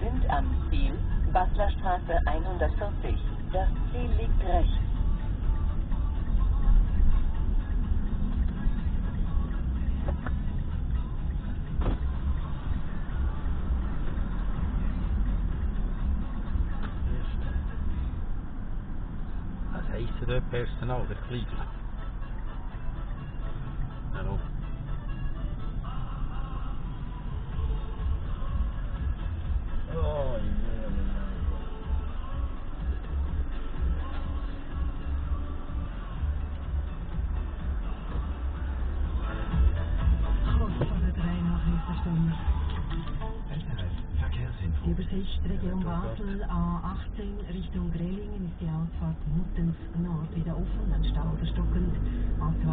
sind am Ziel Basler Straße 140. Das Ziel liegt rechts. Was heisst dort Personal, der Kleine? Region Basel A18 Richtung Grellingen ist die Ausfahrt Muttens Nord wieder offen, ein Stau oder stockend. A2